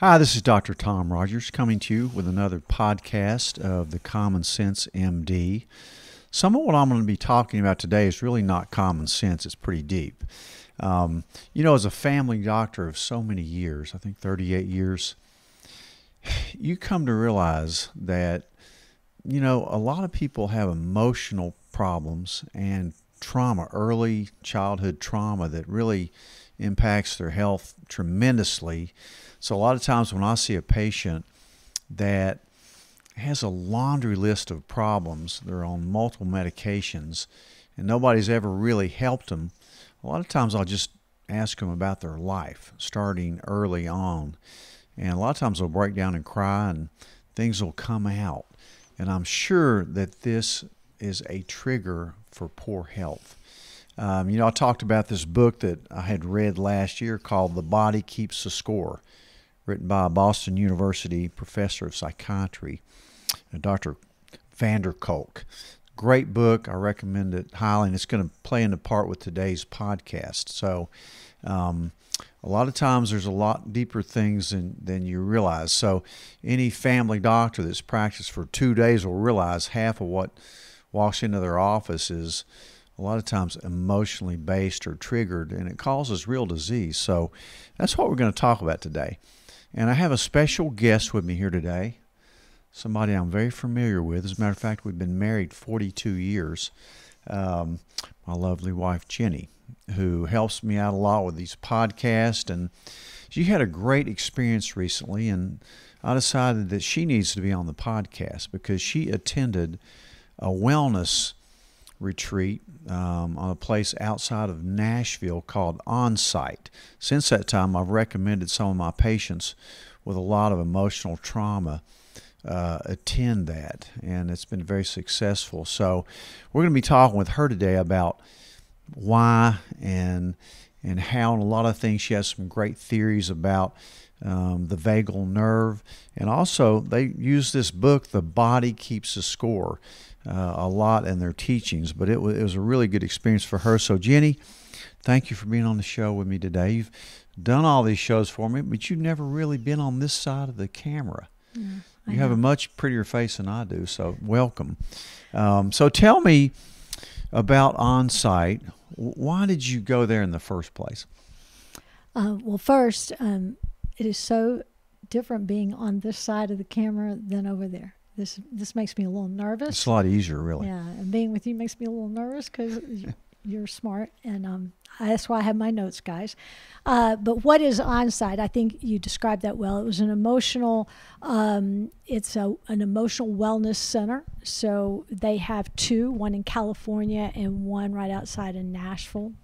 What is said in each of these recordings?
Hi, this is Dr. Tom Rogers coming to you with another podcast of the Common Sense MD. Some of what I'm going to be talking about today is really not common sense, it's pretty deep. Um, you know, as a family doctor of so many years, I think 38 years, you come to realize that, you know, a lot of people have emotional problems and trauma, early childhood trauma that really impacts their health tremendously. So, a lot of times when I see a patient that has a laundry list of problems, they're on multiple medications, and nobody's ever really helped them, a lot of times I'll just ask them about their life starting early on. And a lot of times they'll break down and cry, and things will come out. And I'm sure that this is a trigger for poor health. Um, you know, I talked about this book that I had read last year called The Body Keeps the Score written by a Boston University professor of psychiatry, uh, Dr. van der Kolk. Great book. I recommend it highly, and it's going to play into part with today's podcast. So, um, a lot of times there's a lot deeper things than, than you realize. So, any family doctor that's practiced for two days will realize half of what walks into their office is a lot of times emotionally based or triggered, and it causes real disease. So, that's what we're going to talk about today. And I have a special guest with me here today, somebody I'm very familiar with. As a matter of fact, we've been married 42 years. Um, my lovely wife, Jenny, who helps me out a lot with these podcasts. And she had a great experience recently, and I decided that she needs to be on the podcast because she attended a wellness retreat um, on a place outside of Nashville called Onsite. Since that time, I've recommended some of my patients with a lot of emotional trauma uh, attend that, and it's been very successful. So, we're going to be talking with her today about why and and how, and a lot of things. She has some great theories about um, the vagal nerve, and also they use this book, "The Body Keeps a Score." uh, a lot in their teachings, but it was, it was a really good experience for her. So, Jenny, thank you for being on the show with me today. You've done all these shows for me, but you've never really been on this side of the camera. Yeah, you have a much prettier face than I do, so welcome. Um, so, tell me about Onsite. Why did you go there in the first place? Uh, well, first, um, it is so different being on this side of the camera than over there. This this makes me a little nervous. It's a lot easier, really. Yeah, and being with you makes me a little nervous because you're smart, and um, that's why I have my notes, guys. Uh, but what is Onsite? I think you described that well. It was an emotional. Um, it's a, an emotional wellness center. So they have two, one in California and one right outside of Nashville.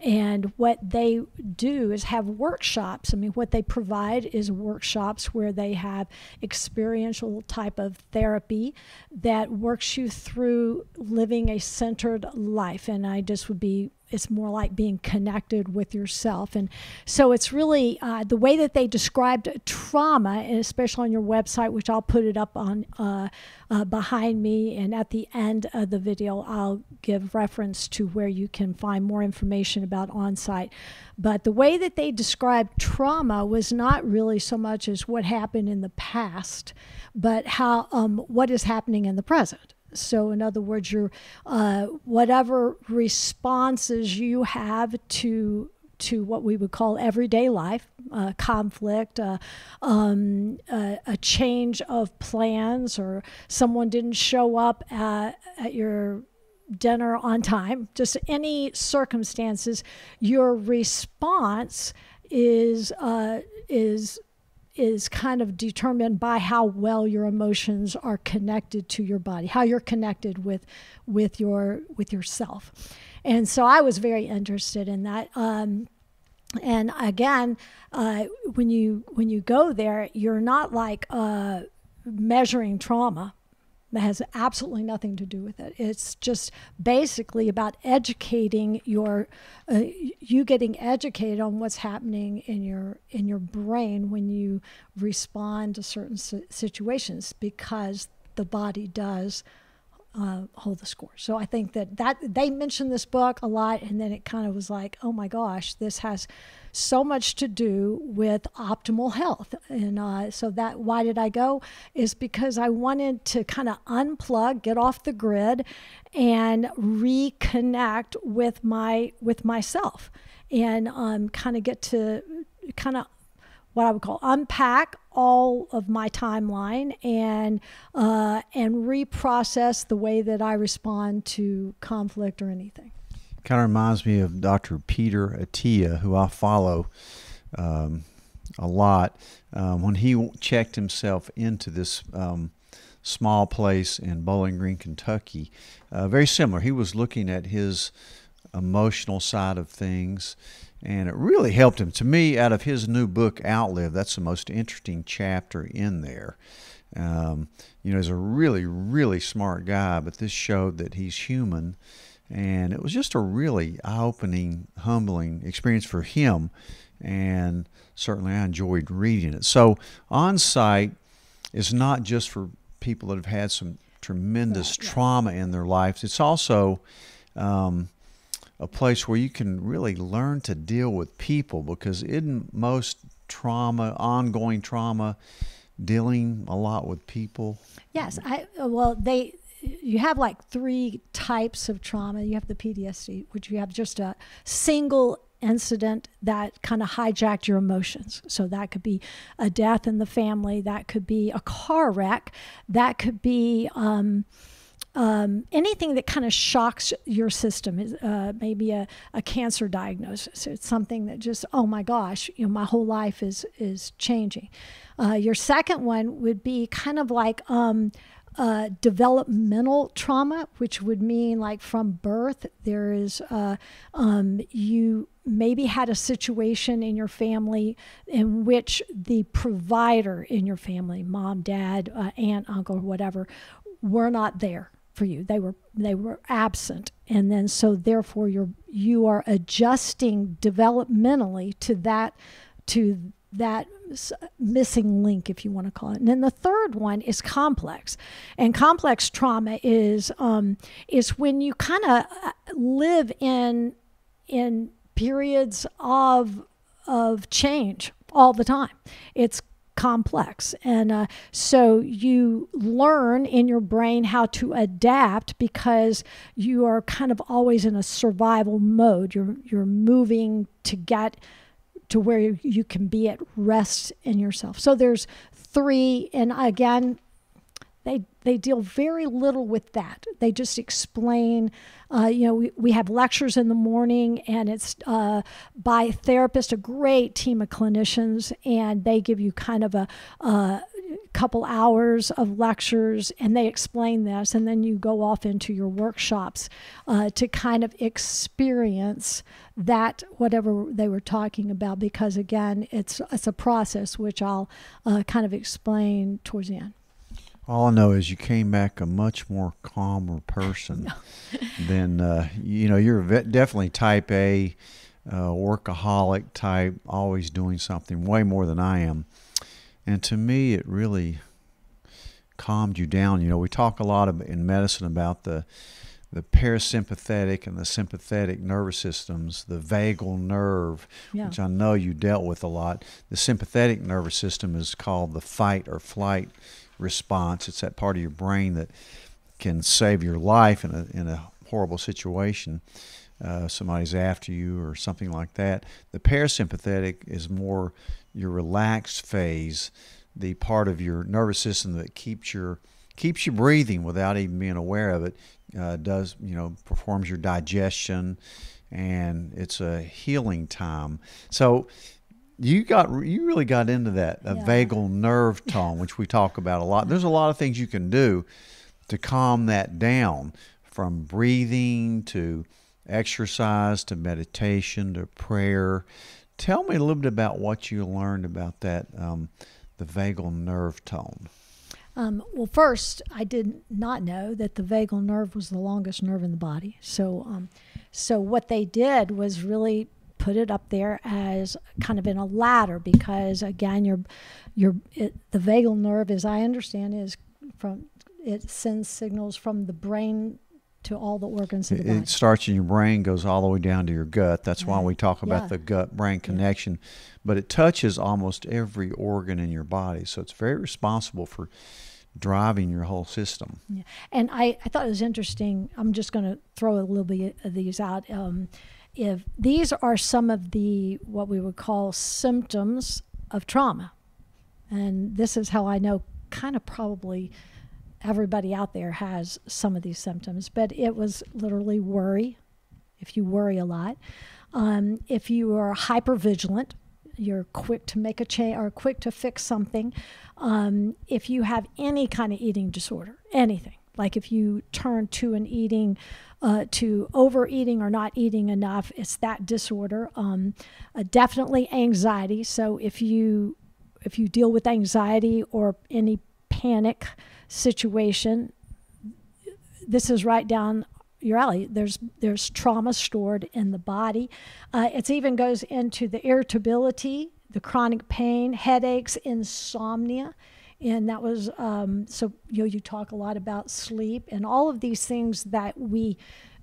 And what they do is have workshops. I mean, what they provide is workshops where they have experiential type of therapy that works you through living a centered life. And I just would be it's more like being connected with yourself. And so it's really uh, the way that they described trauma, and especially on your website, which I'll put it up on uh, uh, behind me. And at the end of the video, I'll give reference to where you can find more information about Onsite. But the way that they described trauma was not really so much as what happened in the past, but how um, what is happening in the present. So, in other words, your uh, whatever responses you have to to what we would call everyday life, uh, conflict, uh, um, a change of plans, or someone didn't show up at, at your dinner on time, just any circumstances, your response is uh, is is kind of determined by how well your emotions are connected to your body, how you're connected with with your with yourself. And so I was very interested in that. Um, and again, uh, when you when you go there, you're not like uh, measuring trauma that has absolutely nothing to do with it. It's just basically about educating your, uh, you getting educated on what's happening in your in your brain when you respond to certain situations because the body does uh, hold the score. So I think that that they mentioned this book a lot, and then it kind of was like, oh my gosh, this has so much to do with optimal health. And uh, so that why did I go? Is because I wanted to kind of unplug, get off the grid, and reconnect with my with myself, and um, kind of get to kind of what I would call unpack all of my timeline and uh, and reprocess the way that I respond to conflict or anything. Kind of reminds me of Dr. Peter Attia, who I follow um, a lot. Um, when he checked himself into this um, small place in Bowling Green, Kentucky, uh, very similar. He was looking at his emotional side of things and it really helped him. To me, out of his new book, Outlive, that's the most interesting chapter in there. Um, you know, he's a really, really smart guy, but this showed that he's human. And it was just a really eye opening, humbling experience for him. And certainly I enjoyed reading it. So, Onsite is not just for people that have had some tremendous right, trauma in their lives, it's also um, a place where you can really learn to deal with people because in most trauma, ongoing trauma, dealing a lot with people. Yes, I well they you have like three types of trauma. You have the PTSD, which you have just a single incident that kind of hijacked your emotions. So that could be a death in the family, that could be a car wreck, that could be um, um, anything that kind of shocks your system is uh, maybe a, a cancer diagnosis. It's something that just, oh my gosh, you know, my whole life is is changing. Uh, your second one would be kind of like um, uh, developmental trauma, which would mean like from birth, there is uh, um, you maybe had a situation in your family in which the provider in your family, mom, dad, uh, aunt, uncle, whatever, were not there for you. They were they were absent, and then so therefore you're you are adjusting developmentally to that to that missing link, if you want to call it. And then the third one is complex, and complex trauma is um, is when you kind of uh, live in in periods of of change all the time. It's complex. And uh, so you learn in your brain how to adapt because you are kind of always in a survival mode. You're, you're moving to get to where you can be at rest in yourself. So there's three, and again, they they deal very little with that. They just explain. Uh, you know, we, we have lectures in the morning, and it's uh, by therapists, a great team of clinicians, and they give you kind of a, a couple hours of lectures, and they explain this, and then you go off into your workshops uh, to kind of experience that whatever they were talking about. Because again, it's it's a process which I'll uh, kind of explain towards the end. All I know is you came back a much more calmer person than uh, you know. You're definitely type A, uh, workaholic type, always doing something way more than I am. And to me, it really calmed you down. You know, we talk a lot of, in medicine about the the parasympathetic and the sympathetic nervous systems, the vagal nerve, yeah. which I know you dealt with a lot. The sympathetic nervous system is called the fight or flight response. It's that part of your brain that can save your life in a, in a horrible situation. Uh, somebody's after you or something like that. The parasympathetic is more your relaxed phase, the part of your nervous system that keeps your keeps you breathing without even being aware of it. Uh, does you know performs your digestion, and it's a healing time. So you got you really got into that a yeah. vagal nerve tone, which we talk about a lot. There's a lot of things you can do to calm that down, from breathing to exercise to meditation to prayer. Tell me a little bit about what you learned about that, um, the vagal nerve tone. Um, well, first, I did not know that the vagal nerve was the longest nerve in the body. So, um, so what they did was really put it up there as kind of in a ladder because again your your the vagal nerve as I understand is from it sends signals from the brain to all the organs of the body. it starts in your brain, goes all the way down to your gut. That's why we talk about Yeah. the gut brain connection. But it touches almost every organ in your body. So it's very responsible for driving your whole system. Yeah. And I, I thought it was interesting. I'm just going to throw a little bit of these out. Um, if these are some of the what we would call symptoms of trauma, and this is how I know kind of probably everybody out there has some of these symptoms, but it was literally worry. If you worry a lot, um, if you are hyper vigilant, you're quick to make a change or quick to fix something. Um, if you have any kind of eating disorder, anything, like if you turn to an eating, uh, to overeating or not eating enough, it's that disorder. Um, uh, definitely anxiety. So if you if you deal with anxiety or any panic situation, this is right down your alley. There's there's trauma stored in the body. Uh, it even goes into the irritability, the chronic pain, headaches, insomnia, and that was um, so. You know, you talk a lot about sleep and all of these things that we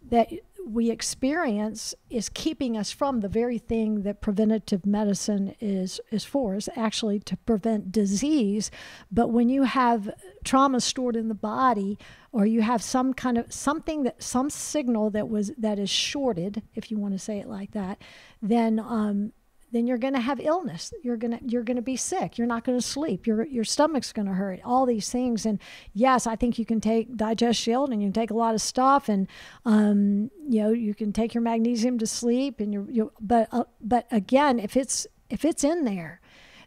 that we experience is keeping us from the very thing that preventative medicine is is for is actually to prevent disease. But when you have trauma stored in the body or you have some kind of something that some signal that was that is shorted if you want to say it like that then um, then you're going to have illness. You're going to you're going to be sick. You're not going to sleep. Your your stomach's going to hurt. All these things. And yes, I think you can take Digest Shield and you can take a lot of stuff, and um, you know you can take your magnesium to sleep. And you you but uh, but again, if it's if it's in there,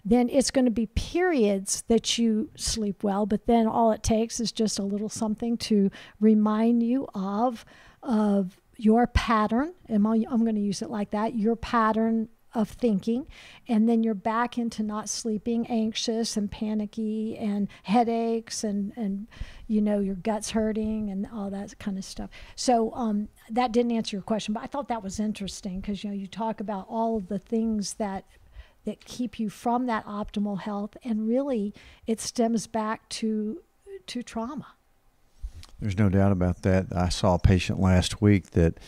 then it's going to be periods that you sleep well. But then all it takes is just a little something to remind you of of your pattern. And I'm going to use it like that. Your pattern of thinking and then you're back into not sleeping anxious and panicky and headaches and and you know your guts hurting and all that kind of stuff so um, that didn't answer your question but i thought that was interesting because you know you talk about all of the things that that keep you from that optimal health and really it stems back to to trauma There's no doubt about that. I saw a patient last week that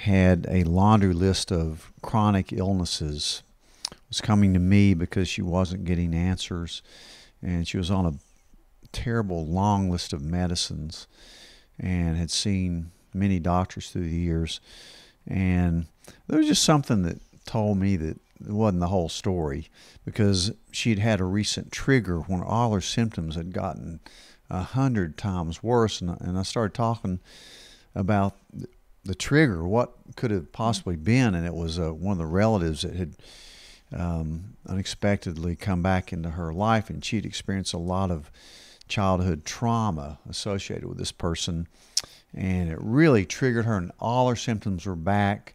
had a laundry list of chronic illnesses was coming to me because she wasn't getting answers and she was on a terrible long list of medicines and had seen many doctors through the years. And there was just something that told me that it wasn't the whole story because she'd had a recent trigger when all her symptoms had gotten a hundred times worse. And, and I started talking about the trigger, what could have possibly been, and it was uh, one of the relatives that had um, unexpectedly come back into her life, and she'd experienced a lot of childhood trauma associated with this person, and it really triggered her, and all her symptoms were back,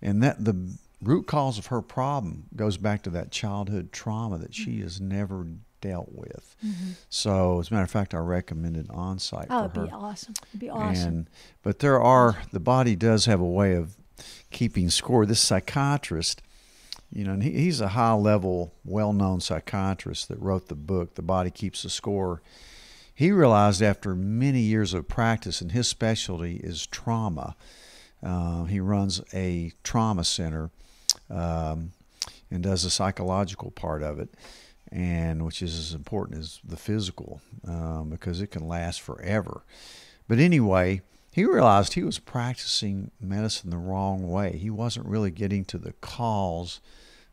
and that the root cause of her problem goes back to that childhood trauma that she has never dealt with. Mm-hmm. So, as a matter of fact, I recommended Onsite oh for it'd her. be awesome it'd be awesome And but there are the body does have a way of keeping score. This psychiatrist, you know, and he, he's a high level, well known psychiatrist that wrote the book "The Body Keeps the Score." He realized after many years of practice, and his specialty is trauma. Uh, he runs a trauma center um, and does the psychological part of it and which is as important as the physical um, because it can last forever. But anyway, he realized he was practicing medicine the wrong way. He wasn't really getting to the cause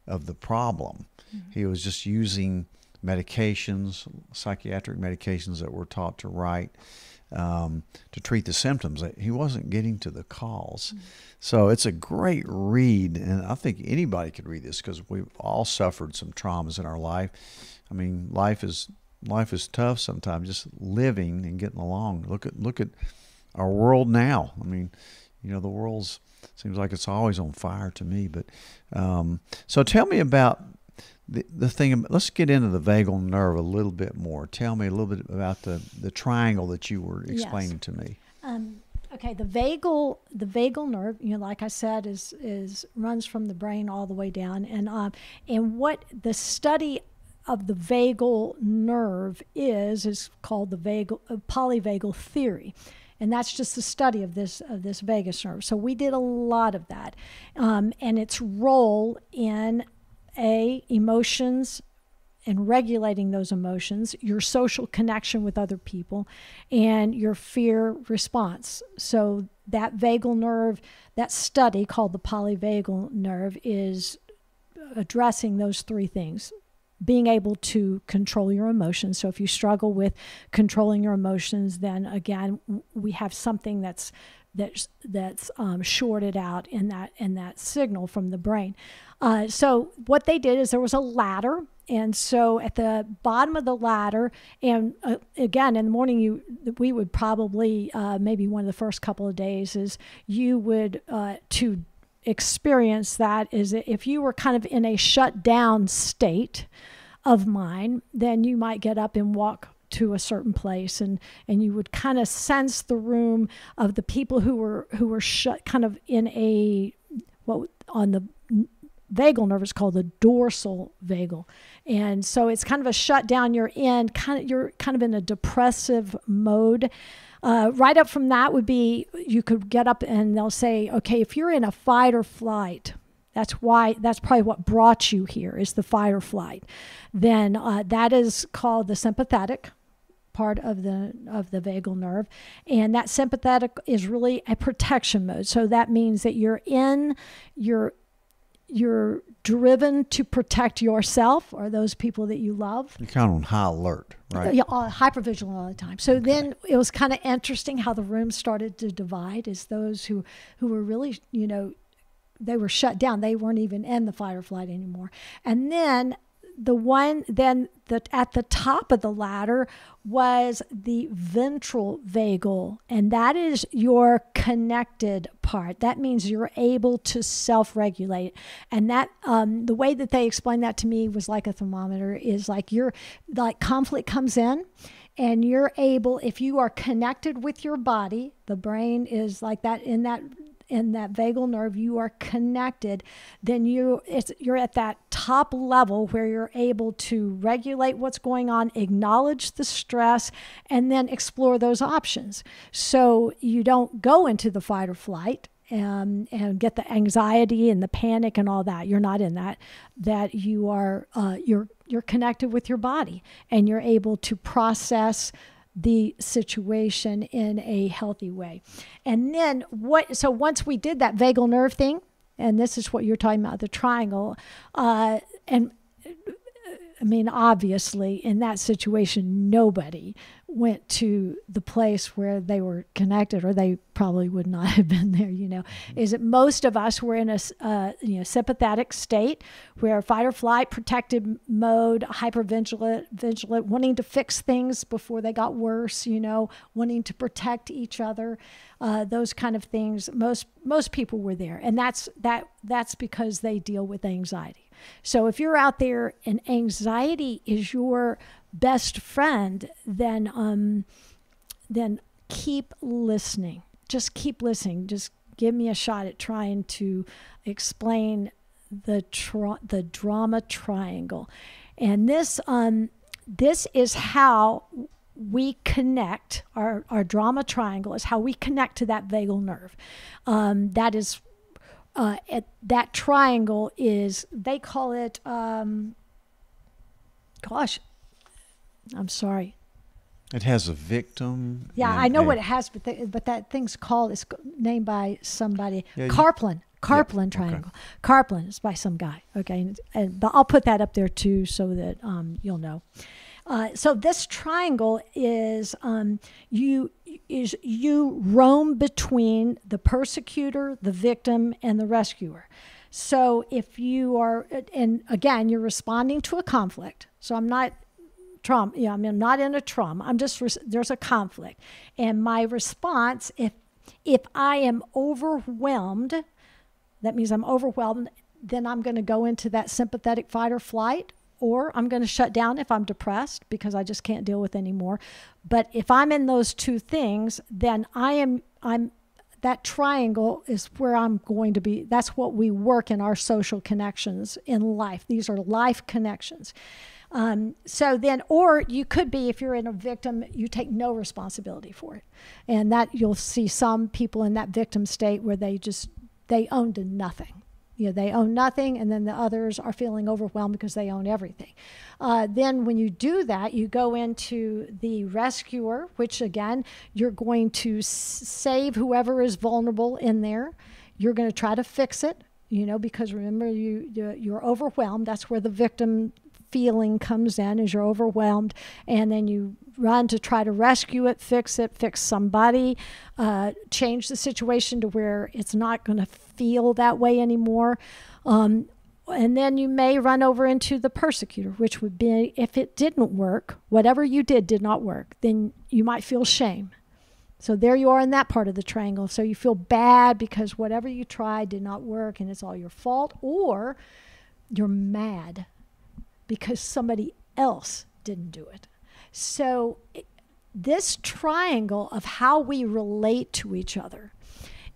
of the problem. Mm-hmm. He was just using medications, psychiatric medications that were taught to write um, to treat the symptoms. He wasn't getting to the cause. Mm-hmm. So it's a great read, and I think anybody could read this because we've all suffered some traumas in our life. I mean, life is life is tough sometimes. Just living and getting along. Look at look at our world now. I mean, you know, the world's seems like it's always on fire to me. But um, so tell me about the, the thing let's get into the vagal nerve a little bit more. Tell me a little bit about the, the triangle that you were explaining yes. to me. Um, okay the vagal the vagal nerve you know like i said is is runs from the brain all the way down. And um, and what the study of the vagal nerve is is called the vagal uh, polyvagal theory. And that's just the study of this of this vagus nerve. So we did a lot of that. Um, and its role in a emotions and regulating those emotions, your social connection with other people, and your fear response. So, that vagal nerve, that study called the polyvagal nerve, is addressing those three things being able to control your emotions. So, if you struggle with controlling your emotions, then again, we have something that's that's that's um, shorted out in that in that signal from the brain. Uh, so what they did is there was a ladder, and so at the bottom of the ladder, and uh, again in the morning, you we would probably uh, maybe one of the first couple of days is you would uh, to experience that is if you were kind of in a shut down state of mind, then you might get up and walk to a certain place and and you would kind of sense the room of the people who were who were shut kind of in a what on the vagal nerve is called the dorsal vagal. And so it's kind of a shutdown. You're in kind of you're kind of in a depressive mode. Uh, right up from that would be you could get up and they'll say okay if you're in a fight or flight that's why that's probably what brought you here is the fight or flight. Then uh, that is called the sympathetic part of the of the vagal nerve. And that sympathetic is really a protection mode. So that means that you're in you're you're driven to protect yourself or those people that you love. You're kind of on high alert, right? Yeah, uh, hyper vigilant all the time. So okay. then it was kind of interesting how the room started to divide as those who who were really, you know, they were shut down. They weren't even in the fight or flight anymore. And then the one then that at the top of the ladder was the ventral vagal and that is your connected part. That means you're able to self-regulate. And that um, the way that they explained that to me was like a thermometer is like your like conflict comes in and you're able if you are connected with your body the brain is like that in that in that vagal nerve you are connected then you it's you're at that top level where you're able to regulate what's going on acknowledge the stress and then explore those options so you don't go into the fight or flight and, and get the anxiety and the panic and all that. You're not in that. That you are uh, you're you're connected with your body and you're able to process the situation in a healthy way. And then what? So once we did that vagal nerve thing, and this is what you're talking about, the triangle, uh, and I mean, obviously, in that situation, nobody went to the place where they were connected, or they probably would not have been there. You know, mm-hmm. is that most of us were in a uh, you know sympathetic state, where fight or flight, protected mode, hypervigilant, vigilant, wanting to fix things before they got worse. You know, wanting to protect each other, uh, those kind of things. Most most people were there, and that's that that's because they deal with anxiety. So if you're out there and anxiety is your best friend, then um, then keep listening. Just keep listening. Just give me a shot at trying to explain the tra- the drama triangle, and this um, this is how we connect our, our drama triangle is how we connect to that vagal nerve um, that is uh, at that triangle is they call it um, gosh i'm sorry. It has a victim yeah i know a, what it has but but that thing's called it's named by somebody. Yeah, Karpman Karpman yeah, triangle okay. Karpman is by some guy okay? And, and, but i'll put that up there too so that um, you'll know uh, so this triangle is um, you is you roam between the persecutor, the victim, and the rescuer. So if you are, and again, you're responding to a conflict. So I'm not trauma. Yeah, I mean, I'm not in a trauma. I'm just there's a conflict, and my response, if if I am overwhelmed, that means I'm overwhelmed. Then I'm going to go into that sympathetic fight or flight or I'm going to shut down if I'm depressed because I just can't deal with anymore. But if I'm in those two things, then I am I'm that triangle is where I'm going to be. That's what we work in our social connections in life. These are life connections. Um, so then, or you could be, if you're in a victim, you take no responsibility for it. And that you'll see some people in that victim state where they just, they own to nothing you know, they own nothing, and then the others are feeling overwhelmed because they own everything. Uh, then, when you do that, you go into the rescuer, which again, you're going to save whoever is vulnerable in there. You're going to try to fix it, you know, because remember, you you're overwhelmed. That's where the victim feeling comes in as you're overwhelmed and then you run to try to rescue it fix it fix somebody uh, change the situation to where it's not going to feel that way anymore. Um, and then you may run over into the persecutor which would be if it didn't work whatever you did did not work then you might feel shame. So there you are in that part of the triangle. So you feel bad because whatever you tried did not work and it's all your fault or you're mad because somebody else didn't do it. So, this triangle of how we relate to each other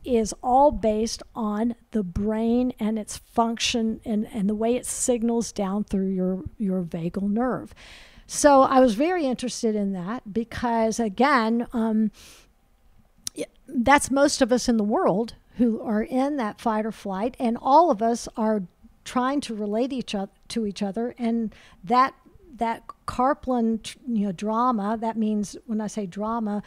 is all based on the brain and its function and, and the way it signals down through your, your vagal nerve. So, I was very interested in that because, again, um, that's most of us in the world who are in that fight or flight, and all of us are trying to relate each other to each other and that that Karpman you know drama that means when I say drama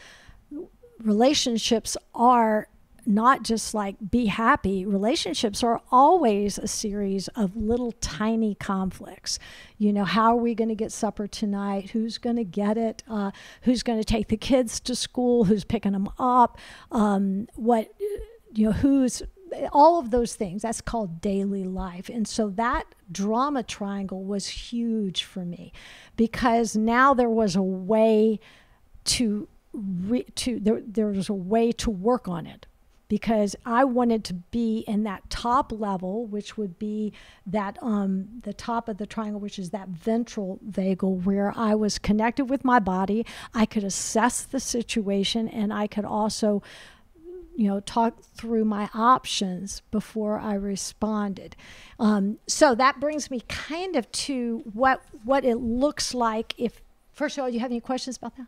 relationships are not just like be happy. Relationships are always a series of little tiny conflicts. You know how are we going to get supper tonight? Who's going to get it? Uh, who's going to take the kids to school? Who's picking them up? Um, what you know who's all of those things that's called daily life and so that drama triangle was huge for me because now there was a way to re, to there, there was a way to work on it because I wanted to be in that top level, which would be that um, the top of the triangle, which is that ventral vagal, where I was connected with my body. I could assess the situation, and I could also you know, talk through my options before I responded. Um, so that brings me kind of to what what it looks like. If first of all, do you have any questions about that?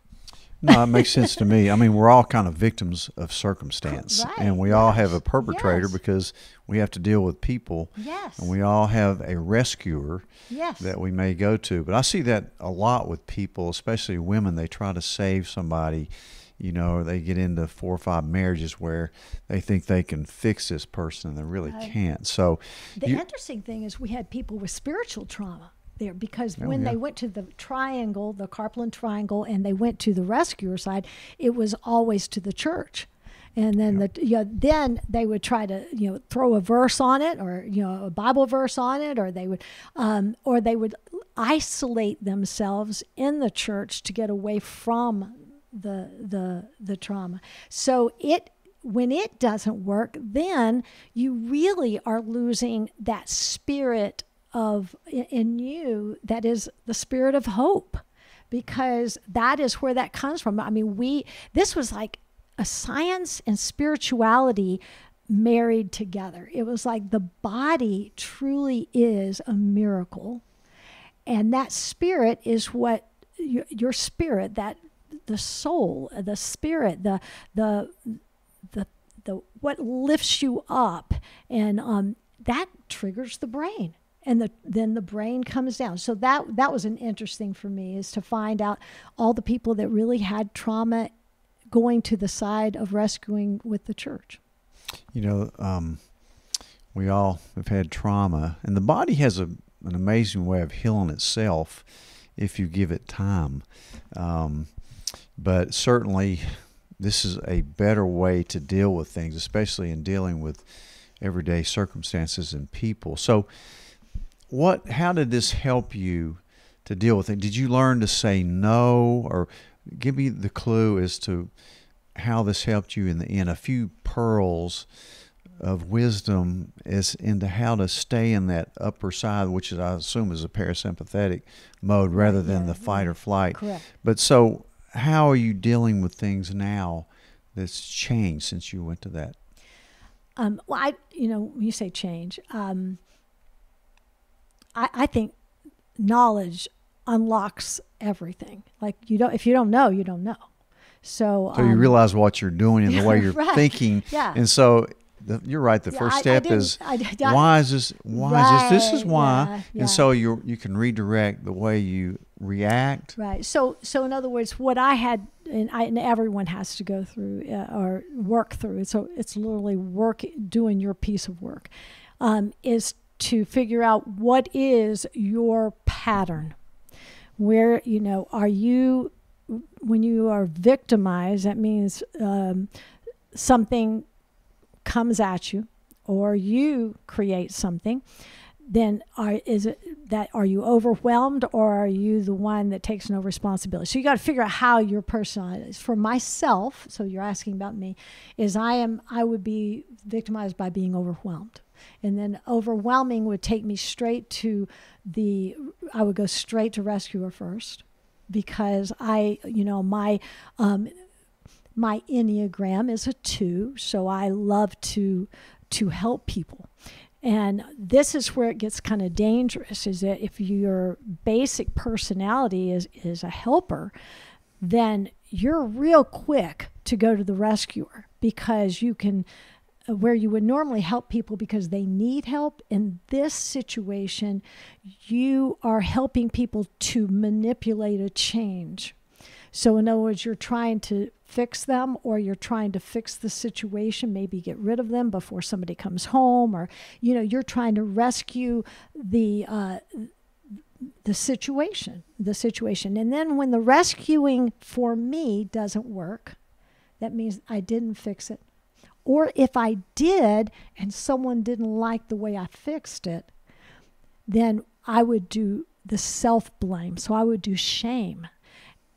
No, it makes sense to me. I mean, we're all kind of victims of circumstance, right. and we yes. all have a perpetrator yes. because we have to deal with people. Yes. And we all have a rescuer yes. that we may go to. But I see that a lot with people, especially women. They try to save somebody you know, they get into four or five marriages where they think they can fix this person and they really right. can't. So the you, interesting thing is we had people with spiritual trauma there because Oh, when yeah. they went to the triangle, the Karpman triangle, and they went to the rescuer side, it was always to the church. And then the you know, then they would try to you know throw a verse on it or you know a Bible verse on it or they would um, or they would isolate themselves in the church to get away from the the the trauma. So it when it doesn't work, then you really are losing that spirit of in you that is the spirit of hope because that is where that comes from. I mean, we this was like a science and spirituality married together. It was like the body truly is a miracle. And that spirit is what your, your spirit, that the soul, the spirit, the the the the what lifts you up, and um, that triggers the brain, and the then the brain comes down. So that that was an interesting for me is to find out all the people that really had trauma going to the side of rescuing with the church. You know, um, we all have had trauma, and the body has a, an amazing way of healing itself if you give it time. Um, but certainly, this is a better way to deal with things, especially in dealing with everyday circumstances and people. So, what? How did this help you to deal with it? Did you learn to say no, or give me the clue as to how this helped you in the end? A few pearls of wisdom as into how to stay in that upper side, which is I assume is a parasympathetic mode rather than yeah, the fight or flight. Correct. But so, how are you dealing with things now that's changed since you went to that? Um, well, I, you know, when you say change, um, I, I think knowledge unlocks everything. Like you don't, if you don't know, you don't know. So, So you um, realize what you're doing and the way you're Right. thinking. Yeah. And so the, you're right. The Yeah, first I- I step didn't- is I I- why is this? Why is this? This is why. yeah, yeah. And so you you can redirect the way you react. Right. So, so in other words, what I had, and, I, and everyone has to go through uh, or work through. So it's literally work, doing your piece of work, um, is to figure out what is your pattern. Where you know, are you when you are victimized? That means um, something comes at you, or you create something then are is it that are you overwhelmed or are you the one that takes no responsibility? So you got to figure out how your personality is for myself so you're asking about me is i am i would be victimized by being overwhelmed. And then overwhelming would take me straight to the i would go straight to rescuer first because i you know my um, my enneagram is a two so i love to to help people and this is where it gets kind of dangerous is that if your basic personality is, is a helper, then you're real quick to go to the rescuer because you can, uh, where you would normally help people because they need help, in this situation, you are helping people to manipulate a change. So, in other words, you're trying to fix them or you're trying to fix the situation, maybe get rid of them before somebody comes home, or, you know, you're trying to rescue the, uh, the situation, the situation. And then when the rescuing for me doesn't work, that means I didn't fix it. Or if I did and someone didn't like the way I fixed it, then I would do the self blame. So I would do shame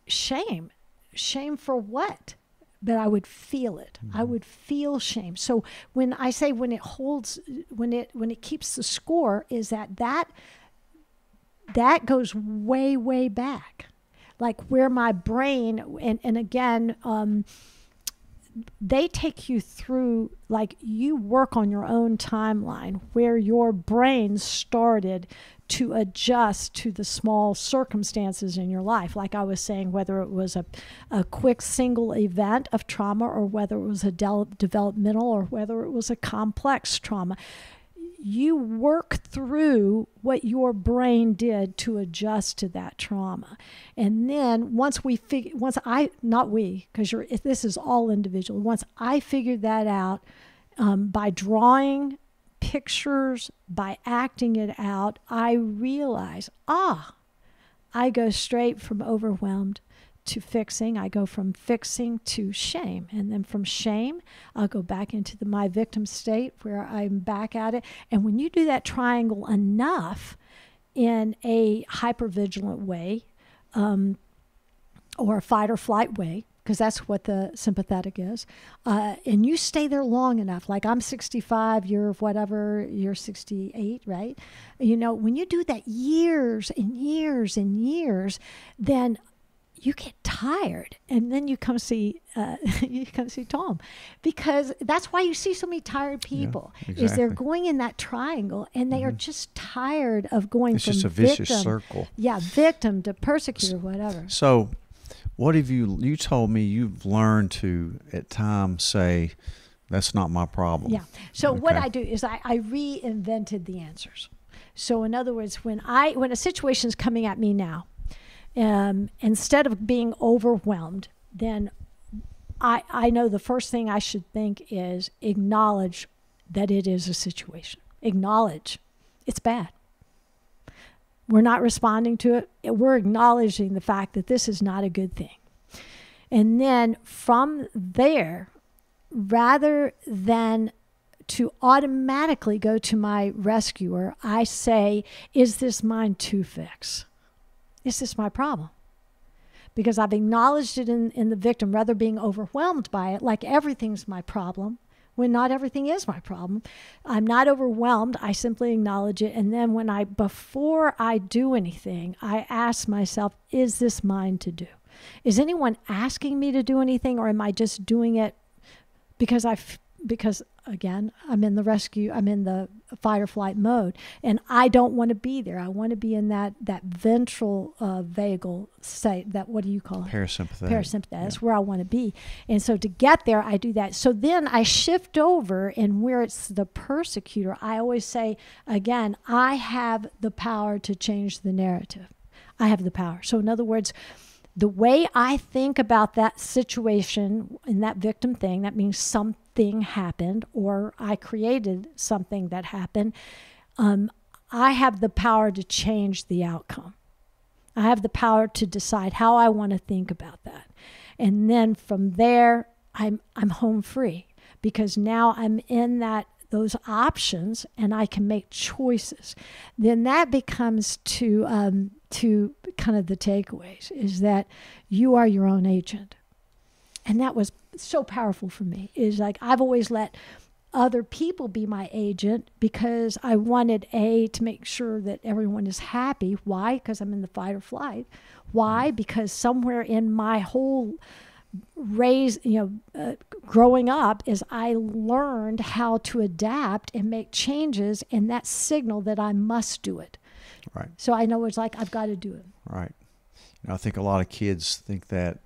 shame. Shame for what? But I would feel it. I would feel shame. So when I say when it holds, when it when it keeps the score, is that that that goes way way back, like where my brain and and again. Um, they take you through like you work on your own timeline where your brain started to adjust to the small circumstances in your life. Like i was saying whether it was a, a quick single event of trauma or whether it was a del- developmental or whether it was a complex trauma you work through what your brain did to adjust to that trauma. And then once we figure once i not we because you're this is all individual once i figured that out um, by drawing pictures by acting it out i realize ah i go straight from overwhelmed to fixing. I go from fixing to shame. And then from shame, I'll go back into the my victim state where I'm back at it. And when you do that triangle enough in a hypervigilant way um, or a fight or flight way, because that's what the sympathetic is, uh, and you stay there long enough, like I'm 65, you're whatever, you're 68, right? You know, when you do that years and years and years, then you get tired and then you come see uh, you come see tom because that's why you see so many tired people is they're going in that triangle and they are just tired of going It's from just a vicious victim, circle. yeah victim to persecutor whatever So, what have you? You told me you've learned to at times say, "That's not my problem." Yeah. So what I do is I, I reinvented the answers. So in other words, when I when a situation is coming at me now, um, instead of being overwhelmed, then I I know the first thing I should think is acknowledge that it is a situation. Acknowledge it's bad. We're not responding to it. We're acknowledging the fact that this is not a good thing. And then from there, rather than to automatically go to my rescuer, I say, Is this mine to fix? Is this my problem? Because I've acknowledged it in, in the victim, rather being overwhelmed by it, like everything's my problem, when not everything is my problem. I'm not overwhelmed. I simply acknowledge it. And then when I, before I do anything, I ask myself, Is this mine to do? Is anyone asking me to do anything, or am I just doing it because I, because again, I'm in the rescue, I'm in the fight or flight mode, and I don't want to be there. I want to be in that that ventral uh, vagal state. That what do you call it? Parasympathetic. Parasympathetic. That's where I want to be. And so to get there, I do that. So then I shift over, and where it's the persecutor, I always say again, I have the power to change the narrative. I have the power. So in other words the way I think about that situation in that victim thing, that means something happened or I created something that happened. Um, I have the power to change the outcome. I have the power to decide how I want to think about that. And then from there, I'm, I'm home free because now I'm in that those options and I can make choices. Then that becomes to um, to kind of the takeaways is that you are your own agent. And that was so powerful for me. Is like I've always let other people be my agent because I wanted a to make sure that everyone is happy. Why? Because I'm in the fight or flight. Why? Because somewhere in my whole raise you know uh, growing up is i learned how to adapt and make changes and that signal that i must do it Right. so i know it's like i've got to do it Right. I think a lot of kids think that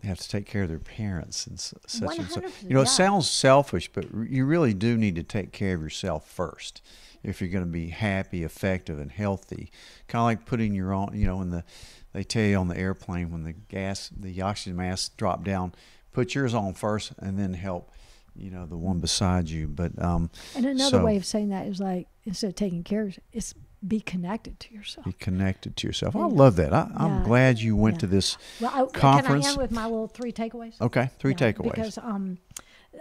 they have to take care of their parents and s- such and such. You know, yeah. it sounds selfish, but you really do need to take care of yourself first if you're going to be happy, effective, and healthy. Kind of like putting your own, you know, when the they tell you on the airplane when the gas, the oxygen mask drop down, put yours on first, and then help, you know, the one beside you. But um, and another So- way of saying that is like instead of taking care of it's be connected to yourself be connected to yourself. I love that. I, I'm Yeah. glad you went Yeah. to this. well I, conference. can i end with my little three takeaways Okay, three Yeah, takeaways. Because um,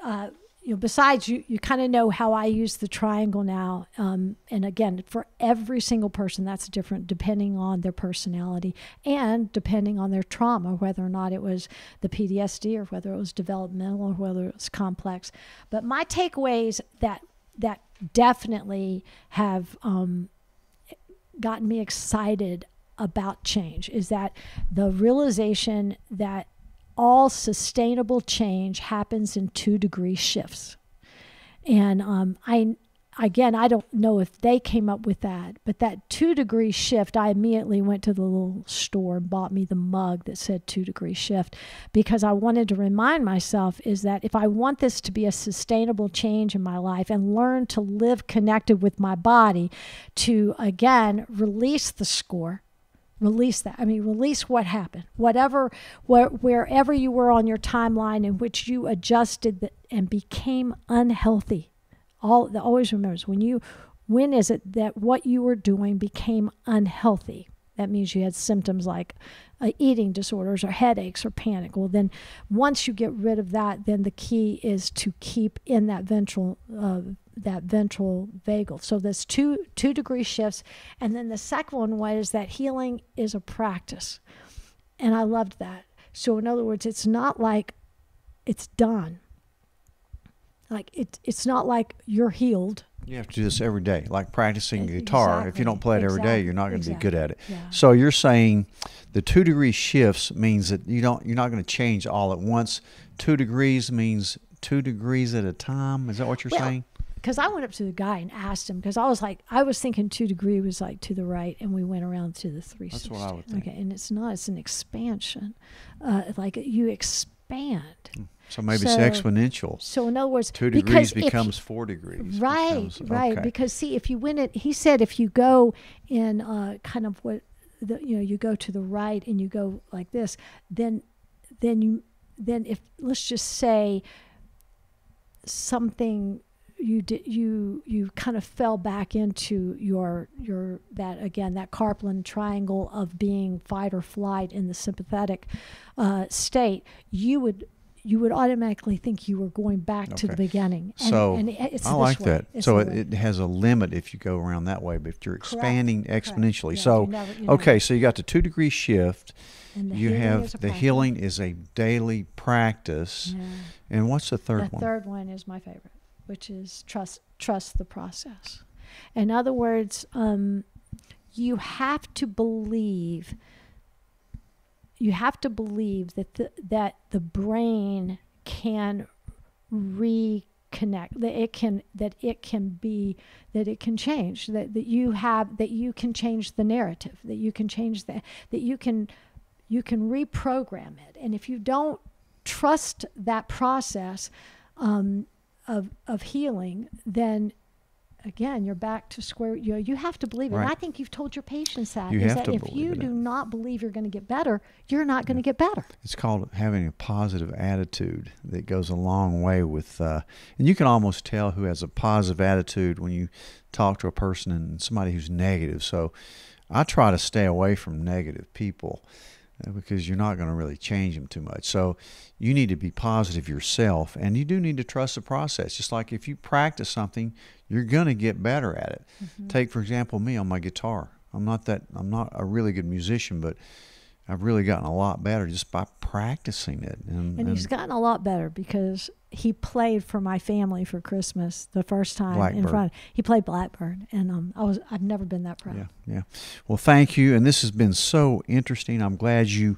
uh, you know, besides you, you kind of know how I use the triangle now. Um, and again, for every single person, that's different depending on their personality and depending on their trauma, whether or not it was the PTSD or whether it was developmental or whether it was complex. But my takeaways that that definitely have um, gotten me excited about change is that the realization that all sustainable change happens in two degree shifts. And um, I, again, I don't know if they came up with that, but that two degree shift, I immediately went to the little store and bought me the mug that said two degree shift because I wanted to remind myself is that if I want this to be a sustainable change in my life and learn to live connected with my body, to again release the score release that i mean release what happened whatever where, wherever you were on your timeline in which you adjusted the, and became unhealthy all always remembers when you when is it that what you were doing became unhealthy that means you had symptoms like uh, eating disorders or headaches or panic well then once you get rid of that then the key is to keep in that ventral uh, that ventral vagal. So there's two two degree shifts, and then the second one was that healing is a practice, and I loved that. So in other words, it's not like it's done. Like it, it's not like you're healed. You have to do this every day, like practicing guitar. If you don't play it every day, you're not going to be good at it. Yeah. So you're saying the two degree shifts means that you don't you're not going to change all at once. Two degrees means two degrees at a time. Is that what you're Well, saying? Because I went up to the guy and asked him because I was like I was thinking two degree was like to the right, and we went around to the three That's what I would think. Okay, and it's not. It's an expansion. Uh, like you expand. So maybe so- it's exponential. So in other words, Two degrees if- becomes four degrees. right becomes- right okay. because see if you win it he said if you go in uh, kind of what the, you know you go to the right and you go like this then then you then if let's just say something you did you you kind of fell back into your your that again that Karpman triangle of being fight or flight in the sympathetic uh, state you would you would automatically think you were going back to the beginning And- So and it's I like way. that. It's So it, it has a limit if you go around that way, but if you're expanding Correct. exponentially. Yeah, so you never- you never- okay, so you got the two degree shift. You have the practice. healing is a daily practice. Yeah. And what's the third the one? third one is my favorite, which is trust trust the process. In other words, um, you have to believe. You have to believe that the, that the brain can reconnect that it can that it can be that it can change that, that you have that you can change the narrative that you can change that that you can you can reprogram it. And if you don't trust that process um, of of healing then again you're back to square you know, you have to believe it Right. and i think you've told your patients that You is have that to if you do it. not believe you're going to get better you're not going to get better It's called having a positive attitude that goes a long way with, uh, and you can almost tell who has a positive attitude when you talk to a person and somebody who's negative. So I try to stay away from negative people uh, because you're not going to really change them too much. So you need to be positive yourself and you do need to trust the process. Just like if you practice something, you're going to get better at it. Take, for example, me on my guitar. I'm not that, I'm not a really good musician, but I've really gotten a lot better just by practicing it. And, and he's gotten a lot better because he played for my family for Christmas the first time in Blackbird. front. He played Blackbird, and um, I was I've never been that proud. yeah, yeah. Well, thank you. And this has been so interesting. I'm glad you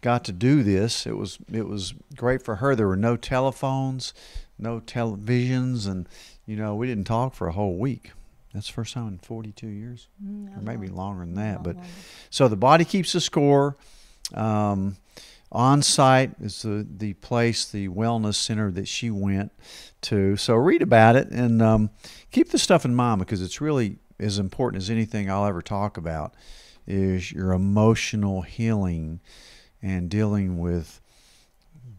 got to do this. It was it was great for her. There were no telephones, no televisions, and you know we didn't talk for a whole week. That's the first time in 42 years, Mm, or maybe long- longer than that. But longer. So the body keeps the score. Um, Onsite is the, the place, the wellness center that she went to. So read about it and um, keep the stuff in mind because it's really as important as anything I'll ever talk about is your emotional healing and dealing with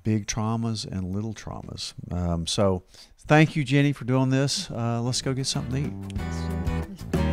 big traumas and little traumas. Um, so Thank you, Jenny, for doing this. Uh, let's go get something to eat.